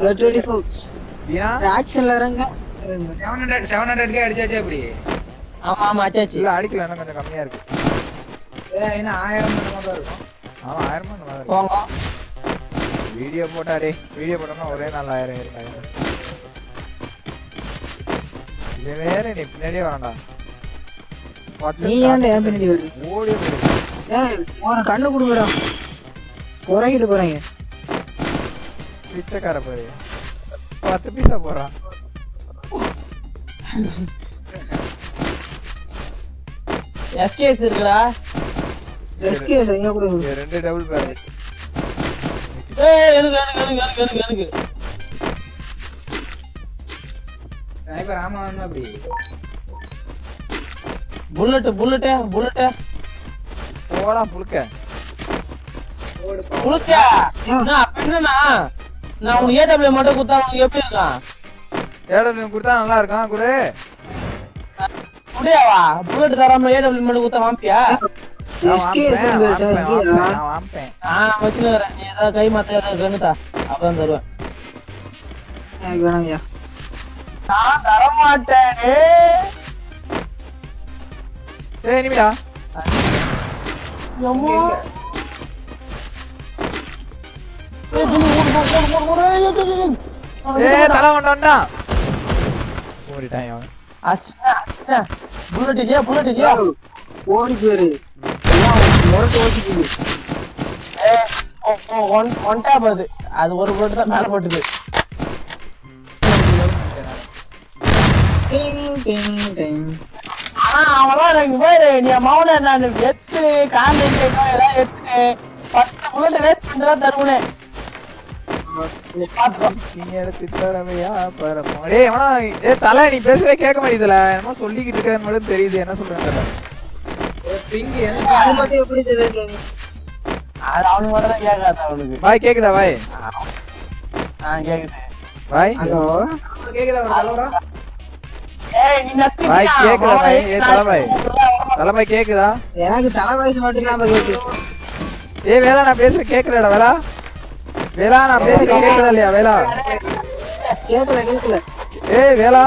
Twenty four Dheena ஆக்ஷன்ல இறங்க. Seven hundred seven ஹண்ட்ரட்கே அடிச்சாச்சா இப்படி ஆமா ஆமா அச்சாச்சு இல்ல அடிக்கல இன்னும் கொஞ்சம் கம்மியா இருக்கு. ஏ, இன்னும் ஆயிரம் தான் இருக்கும்? ஆமா ஆயிரமா இருக்கு போங்க. வீடியோ போட்டாடே வீடியோ போட்டோம்னா ஒரே நாள் ஆயிரம் இரண்டாயிரம் இது வேற நீ பின்னாடியே வேணாம்டா நீ ஏன்டா என் பின்னாடி வருது? ஓடி கண்ணு கொடுங்கடா. குறைக்கிட்டு போறாங்க பிச்சைக்கார போய் பத்து பீஸா போடுறான். எஸ்கேஸ் இருக்குடா. எஸ்கேஸ் எங்க கூட ரெண்டு டபுள் பேர் ஏய் எனக்கு எனக்கு எனக்கு எனக்கு எனக்கு எனக்கு. ஸ்னைப்பர் ஆமா வேணுமா அப்படி. புல்லட் புல்லட் புல்லட் போடா நான் அப்ப என்னன்னா நான் உனக்கு ஏடபிள்யூ மட்டும் கொடுத்தா உனக்கு எப்படி இருக்கான் ஏடபிள்யூ கொடுத்தா நல்லா இருக்கும் குடு. முடியாவா புல்லட் தராம ஏடபிள்யூ மட்டும் கொடுத்தா வாம்பியா? கை மாத்த ஏதாவது கண்ணுதா அப்பதான் தருவேன். நான் தரமாட்டேனே. ஏய். ஏய், துணி ஓடு, தலை ஓடிட்டான் இவன். அஸ்னா, அஸ்னா. புல்லட் இல்லையா புல்லட் இல்லையா ஓடி போயிரு ஒன் ஒன் டேப் அது அது ஒரு புல்லட் தான் மேல போட்டுது ஆனா எனக்கு பாரு நீ மௌன நான் எத்து காந்தி எல்லாம் எத்து பத்து புல்லட் வேஸ்ட் பண்ணி தருவேன் தருவனே தலை, நீ பேசவே கேட்க மாட்டேங்குதுல. என்னமோ சொல்லிக்கிட்டு இருக்கேன்னு மட்டும் தெரியுது என்ன சொல்றேன் அவனுக்கு மட்டும் தான் கேட்காது அவனுக்கு பாய் கேக்குதா பாய் ஆ கேக்குது பாய் ஹலோ கேக்குதா பாய் கேக்குதா பாய் ஏ தலை தலை கேக்குதா எனக்கு தலை மட்டும் தான் கேக்குது ஏய் வேலா நான் பேசுற கேக்குறடா வேலா வேலா நான் பேசுற கேக்குதா இல்லையா வேலா? கேக்கல கேக்கல ஏய் வேலா.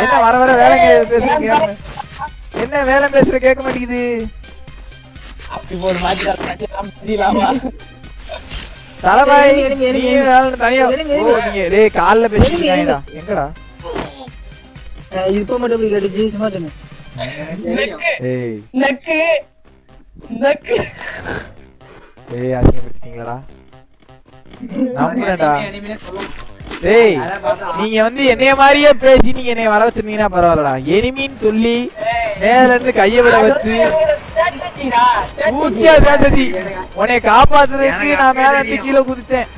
என்ன வர வர வேலை. பேசுறீங்க என்ன வேலை பேசுற கேட்க மாட்டேங்குது. தலபாய் நீ. வேலை தனியா ஓ நீங்க டேய் கால்ல பேசிட்டீங்கடா எங்கடா? இப்ப மட்டும் இப்படி கேட்டுச்சு சும்மா சொன்னேன். ஏய். நக்கு. நக்கு. ஏய் அசிங்கப்படுத்திட்டீங்களா நம்புறேன்டா டேய் நீங்க வந்து என்னைய மாதிரியே பேசி நீங்க என்னைய வர வச்சிருந்தீங்கன்னா பரவாயில்லடா. எனிமின்னு சொல்லி மேல இருந்து கைய விட வச்சு ஊத்தியா strategy. உன்னைய காப்பாத்துறதுக்கு நான் மேல இருந்து கீழே குதிச்சேன்.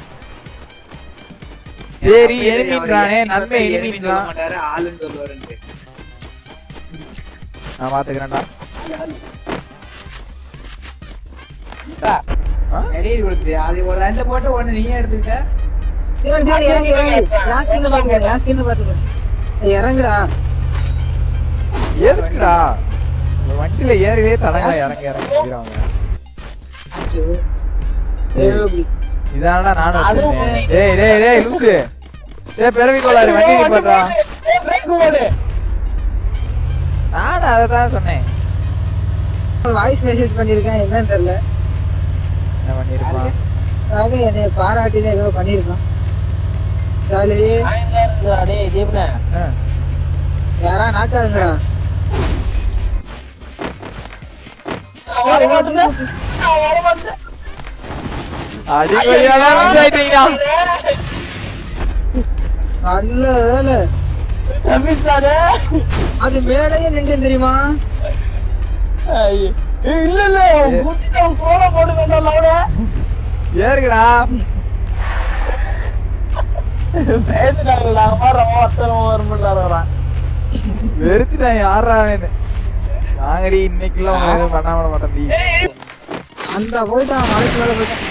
சரி எனிமின்றானே நன்மை எனிமின்றான் மாட்டாரு ஆளுன்னு சொல்லுவாருன்ட்டு. நான் பாத்துக்கிறேன்டா. நிறைய கொடுத்து அது ஒரு ரெண்டு போட்டு ஒண்ணு நீயே எடுத்துக்கிட்ட? இறங்குடா. எதுக்குடா? இந்த வண்டியில ஏறவே தலைங்க இறங்க இறங்கிறாங்க இதானடா நானும். டேய் டேய் டேய் லூசு. டேய் பிறவி கொள்ளாரு வண்டி நிப்பாட்றா நானும் அதை தான் சொன்னேன். வாய்ஸ் மெசேஜ் பண்ணிருக்கேன் என்னன்னு தெரியல. என்ன பண்ணிருப்பான்? அதாவது என்னை பாராட்டி ஏதோ பண்ணிருக்கான். ஜாலி ஆ. யாரா நாக்காதுங்கடா ஆயிட்டீங்கடா. நல்ல வேலை. அது மேடையே நின்று தெரியுமா? இல்ல இல்ல கோல போட்டு வந்தால ஏறுங்கடா. பேசிட்டாங்களா பாரு ஒருத்தர் ஒரு மணி நேரம் வெறுத்துட்டேன் யாரா அவன்? நாங்கடி இன்னைக்குலாம் உங்களை எதுவும் பண்ண விட மாட்டேன் அந்த போயிட்டான் மலைக்கு மேல போயிட்டான்.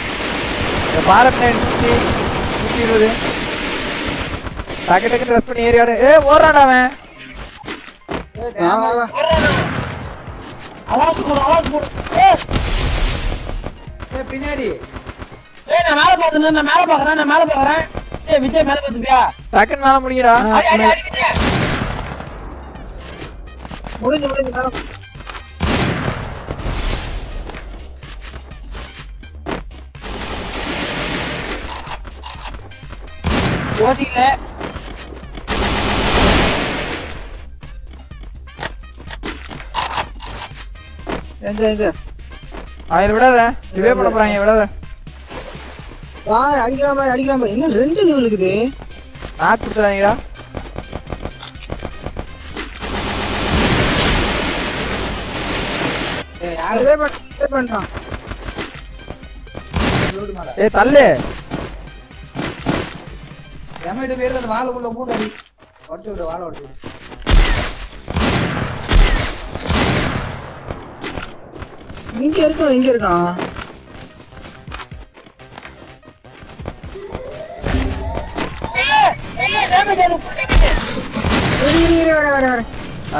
பாரத் நூத்தி நூத்தி இருபது டக்கு டக்கு ட்ரெஸ் பண்ணி ஏறியாடு ஏ ஓடுறான்டா அவன். வா, வா, வா. ஏய், பின்னாடி. ஏய் நான் மேல பாத்துறேன் நான் மேல பாக்குறேன் நான் மேல பாக்குறேன். ஏய் விஜய் மேல பாத்துப்பியா? டக்குன்னு மேல முடிங்கடா அடி அடி அடி விஜய். முடிஞ்சு முடிஞ்சு மேடம் யோசிக்கல. அவன் விடாத. ரிவே பண்ண போறாங்க விடாத. வா அடிக்கலாம் பாரு அடிக்கலாம் பாரு. இன்னும் ரெண்டு லெவல் இருக்குது நாக்கு ஏய், யாரு பண்றான். ஏய் தள்ளு. எம்ஐடி பேர் அந்த வாளுக்குள்ள பூந்து அடி உடச்சு விடு வாழை உடச்சு விடு இங்க இருக்கான் இங்க இருக்கான் ஏய் ஏய் டேமேஜ் எனக்கு full damage. இரு, இரு, இரு, வர வர வர அது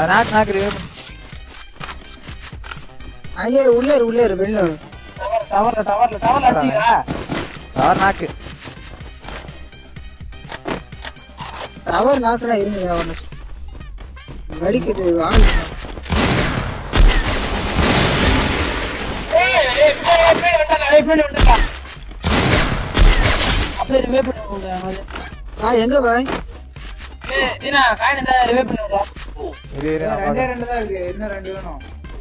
நாக்கு நாக்கு ரிவே பண்ணு ஐயா உள்ளே இரு உள்ளே இரு வெளில. டவர்ல டவர்ல டவர்ல அடிச்சீங்களா அவர் நாக்கு. டவர் நாக்குடா இருங்க அவன. வெடிக்கிட்டு வாங்க ஏய் ஏய் பின்னாடி பின்னாடி வந்துட்டாங்க அப்படியே ரிவே பண்ணி ஆ எங்க பாய் ஏய் காயின் இருந்தா ரிவே பண்ணி ரெண்டே ரெண்டு தான் இருக்கு என்ன ரெண்டு வேணும்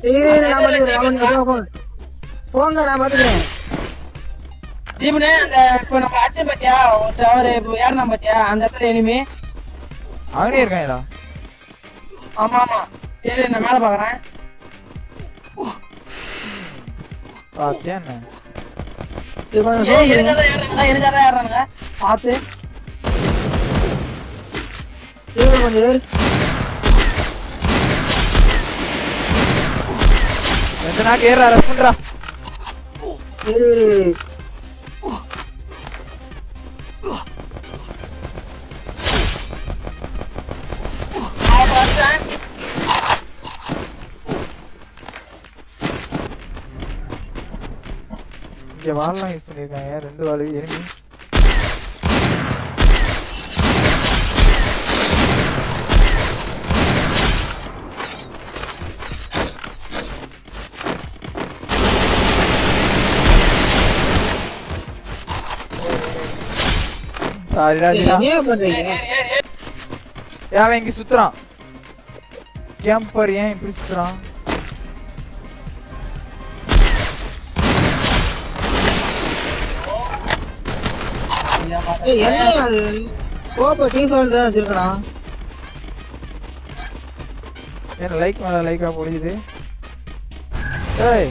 இரு நான் பாத்துக்கிறேன் போங்க. நான் பாத்துக்கிறேன் தீபனே அந்த இப்ப நம்ம அச்சன் பாத்தியா ஒரு டவர் இப்போ யாருனா பாத்தியா அந்த இடத்துல இனிமே அவனே இருக்கான்டா ஆமா ஆமா சரி நான் மேல பாக்குறேன் பாத்தியா என்ன இது கொஞ்சம் எனக்காதான் ஏறாங்க பாத்து கீழே கொஞ்சம் ஏறு ரெண்டு நாக்கு ஏறா ரஸ் பண்றா இரு. இங்க வால்லாம் யூஸ் பண்ணிருக்காங்க ரெண்டு வாள் எரிமி சாரிடா ஜீனா என்ன பண்றீங்க? ஏன் அவன் இங்க சுத்துறான்? கேம்பர் ஏன் இப்படி சுத்துறான்? என்ன அது? கோப்பை டீ ஃபோன் தான் வச்சிருக்கணும் ஏன் லைக் மேல லைக்கா பொழியுது ஏய்.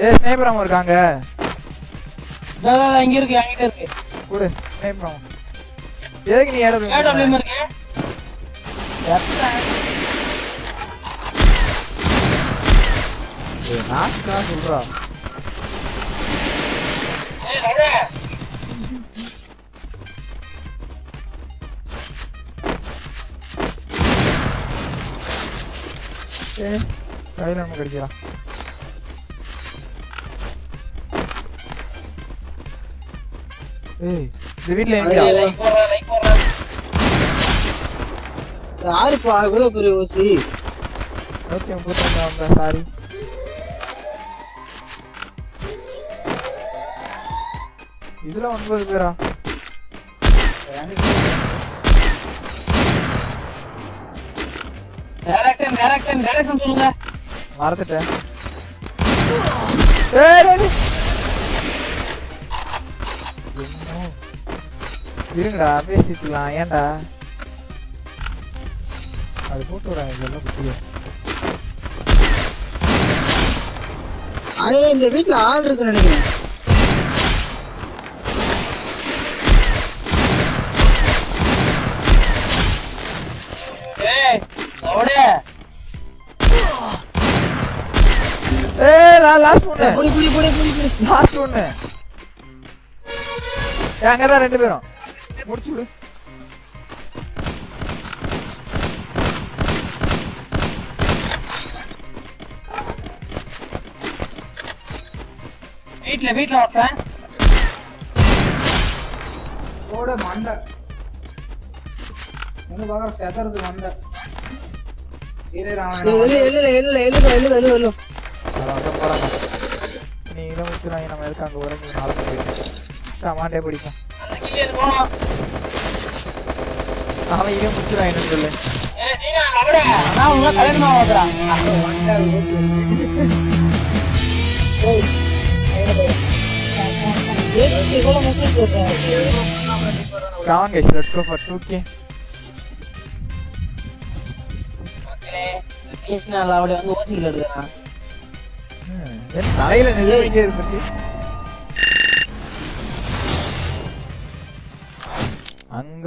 ஏ ஸ்னைப்பர் இருக்காங்க. இங்க இருக்கு இருக்கு. கொடு ஸ்னைப்பர் எதுக்கு நீ ஏடபிள்யூ ஏடபிள்யூஎம் இருக்கு? நாக்கா சொல்றா ஏய் நடு. ஏ கையில நம்ம கடிக்கலாம் ஏய் இந்த வீட்ல யாருப்பா இவ்வளவு பெரிய ஊசி நூத்தி முப்பத்தஞ்சு வந்தா சாரி. இதுல ஒன்பது பேரா? டைரக்ஷன் டைரக்ஷன் டைரக்ஷன் சொல்லுங்க. மறந்துட்டேன். இருங்கடா பேசிக்கலாம். ஏன்டா? அது போட்டு விடாங்க இதெல்லாம் அடே இந்த வீட்ல ஆள் இருக்குன்னு நினைக்கிறேன். ஏய் நான் லாஸ்ட் ஒண்ணு புடி புடி புடி புடி லாஸ்ட் ஒண்ணு ஏய், அங்கதான் ரெண்டு பேரும். முடிச்சு விடு வீட்ல வீட்ல ஒருத்தன் ஓட மண்டை. எங்க பாக்க செதறது மண்டை. அதான் போறாங்க நீங்களும் வச்சுருவாங்க நம்ம எதுக்கு அங்கே உறங்கி நாலு மாட்டே பிடிக்கும் அவன் சொல்லு. நீனா உங்க கல்யாணம் இவ்வளவு message Come on guys, let's go for 2k. அவட வந்து ஓசிகள் எடுக்கிறான் தலையில நிறுவீங்க இருக்கு அங்க